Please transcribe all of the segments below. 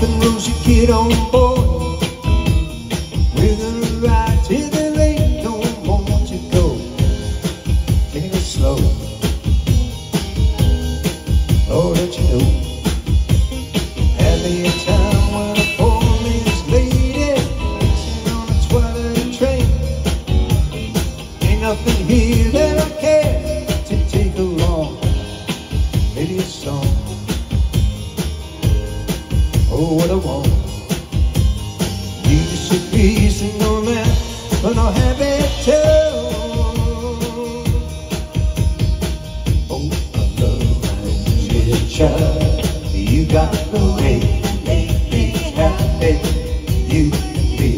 tão longe que irão pôr. Oh, what I want. And peace and no man, but no happy too. Oh, I love you, child. You got the way to make me happy. You and me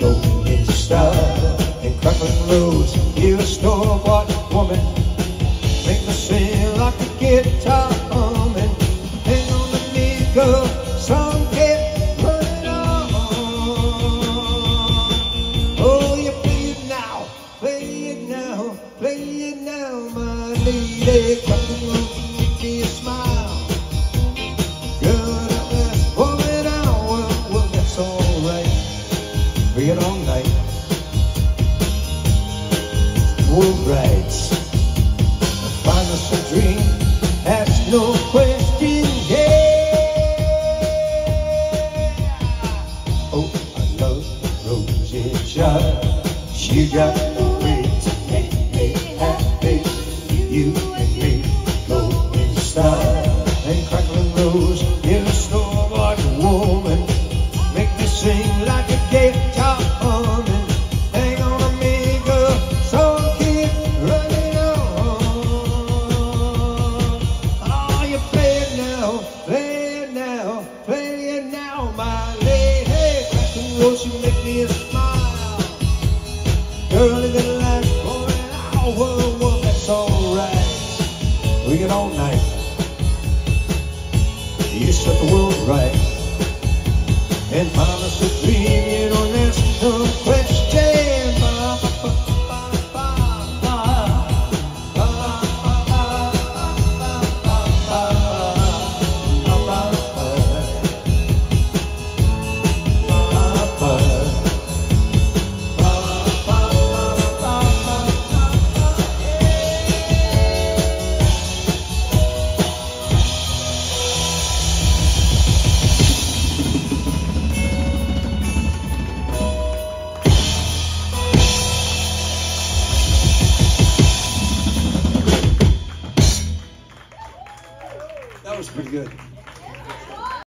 go into style and crackling roads. You're a store-bought woman. Make me sing like a guitar humming. Hang on to me, girl. Some lady. Crackling roads make me smile. Woman, oh, well, that's all night. Alright. Find us a dream, ask no question, yeah. Oh, I love. She got the way to make me happy. You Rose, you make me smile. Girl, it didn't last for an hour, well, that's alright. We get all night. You set the world right. And promise to dream, you pretty good.